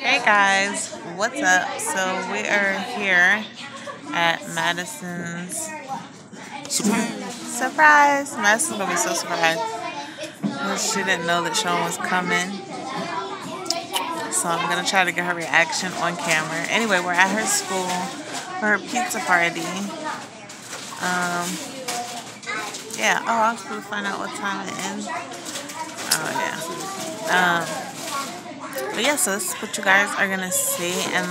Hey guys, what's up? So we are here at Madison's surprise. Madison's gonna be so surprised. She didn't know that Shawn was coming. So I'm gonna try to get her reaction on camera. Anyway, we're at her school for her pizza party. Um, yeah. Oh, I was supposed to find out what time it ends. Oh yeah. Um, but yeah, so this is what you guys are gonna see, and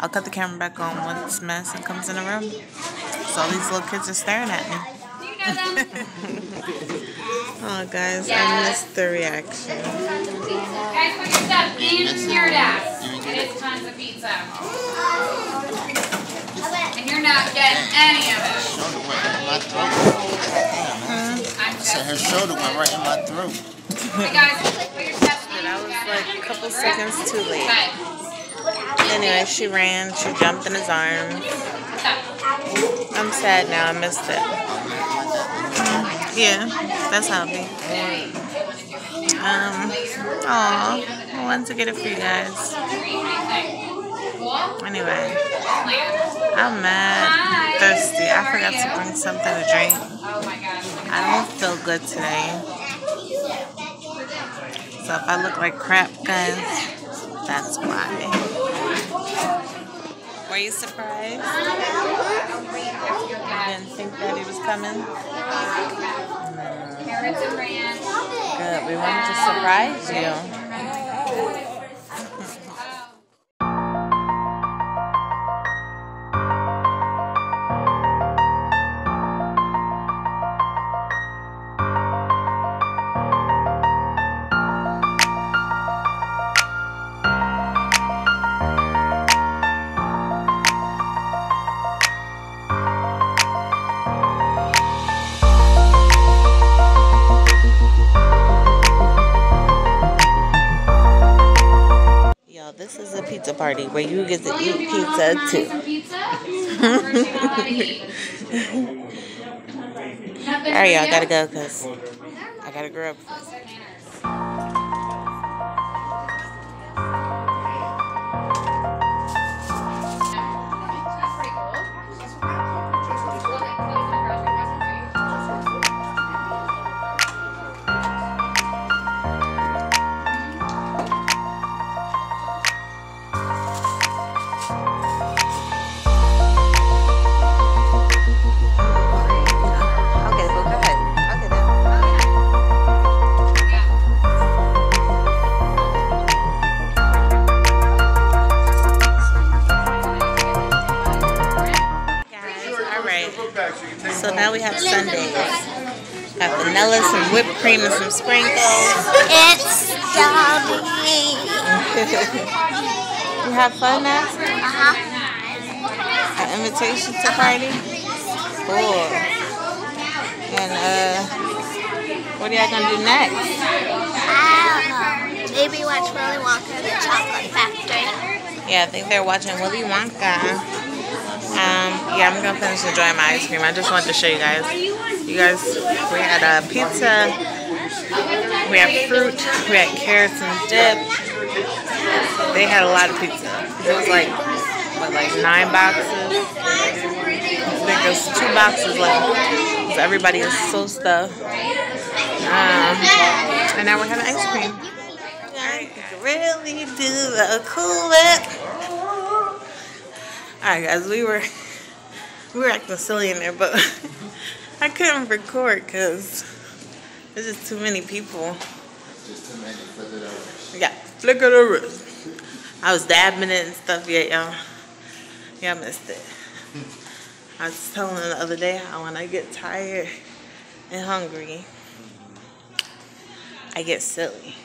I'll cut the camera back on once Madison comes in the room. So all these little kids are staring at me. oh, guys, I missed the reaction. Guys, put your stuff in your desk. It is tons of pizza. And you're not getting any of it. Shoulder went in my throat. I'm I said her shoulder went right in my throat. Hey guys, put your stuff in I your was desk. Like a couple seconds too late. Anyway, she ran, she jumped in his arms. I'm sad now, I missed it. Yeah, that's how it be. Um, aw, I wanted to get it for you guys. Anyway, I'm mad, thirsty. I forgot to bring something to drink. I don't feel good today. So if I look like crap, guys, that's why. Were you surprised? You didn't think that he was coming? Carrots and ranch. Good. We wanted to surprise you. Party where you get to eat pizza too. Pizza? Where's she gonna wanna eat? Nothing Alright, y'all, gotta go because I gotta grow up. Now we have sundaes. Got vanilla, some whipped cream, and some sprinkles. It's yummy. You have fun, Max? Uh-huh. An invitation to party? Cool. And uh, what are y'all gonna do next? I don't know. Maybe watch Willy Wonka the Chocolate Factory. Yeah, I think they're watching Willy Wonka. Um, yeah, I'm gonna finish enjoying my ice cream. I just wanted to show you guys. You guys, we had a pizza, we had fruit, we had carrots and dip. They had a lot of pizza. It was like, what, like nine boxes? I think there's two boxes left. Because everybody is so stuffed. Um, and now we're having ice cream. I really do a cool it. Alright guys, we were we were acting silly in there, but I couldn't record because there's just too many people. Just too many. Yeah, flick of the wrist. I was dabbing it and stuff, yeah, y'all. Y'all missed it. I was telling them the other day how when I get tired and hungry, mm-hmm. I get silly.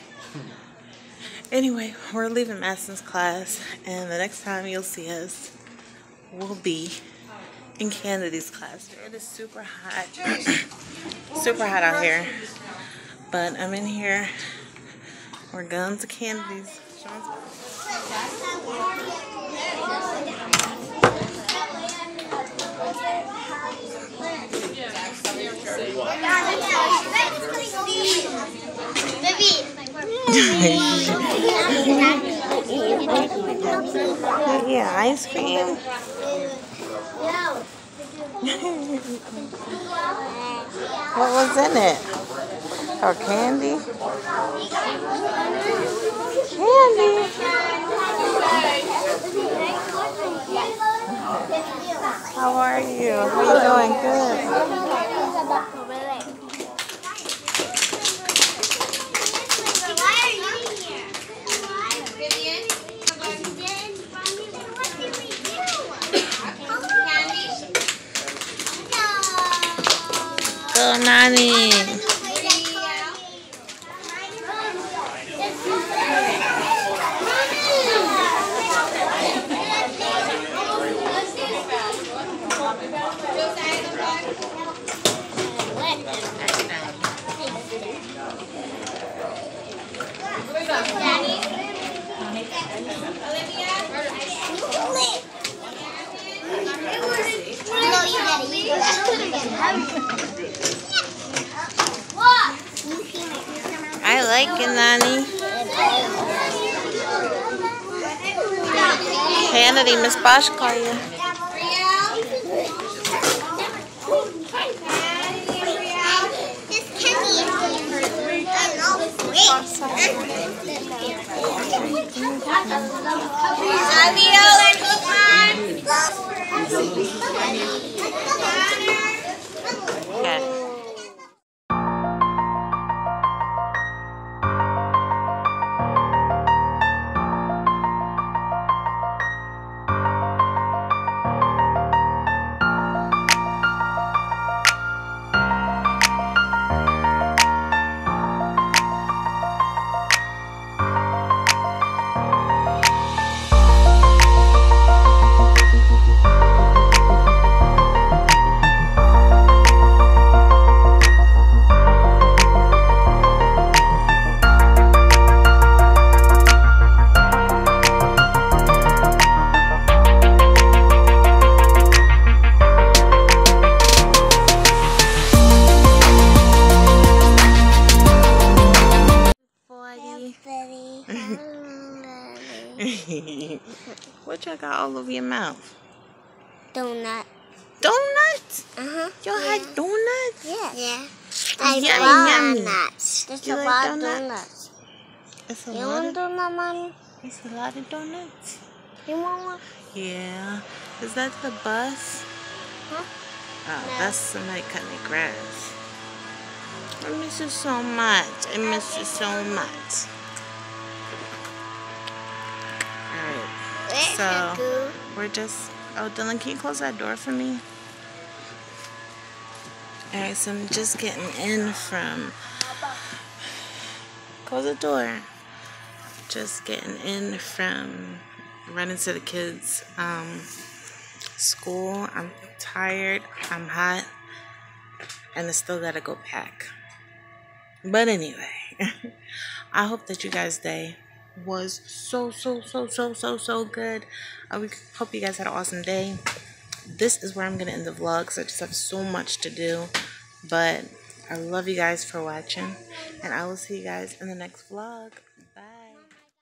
Anyway, we're leaving Madison's class, and the next time you'll see us will be in Kennedy's class. It is super hot, super hot out here. But I'm in here. We're going to Kennedy's. Shawn's- getting ice cream? What was in it? Or candy? Candy. How are you? How are you doing? Good. Go, It, Nani. Kennedy, Miss Bosch call you. Okay. what y'all got all over your mouth? Donut. Donuts? Uh-huh. Y'all had donuts? Yeah. Yeah. I love love donuts. There's You a like lot of donuts? donuts. It's a You lot want of, donut, mommy? it's a lot of donuts. You want one? Yeah. Is that the bus? Huh? Oh, No. that's somebody cutting the grass. I miss you so much. I miss you so much. So-? We're just. Oh, Dylan, can you close that door for me? Alright, so I'm just getting in from. Close the door. Just getting in from running to the kids' um, school. I'm tired. I'm hot. And I still gotta go pack. But anyway, I hope that you guys' day was so, so, so, so, so, so good. I hope you guys had an awesome day. This is where I'm going to end the vlog because I just have so much to do. But I love you guys for watching. And I will see you guys in the next vlog.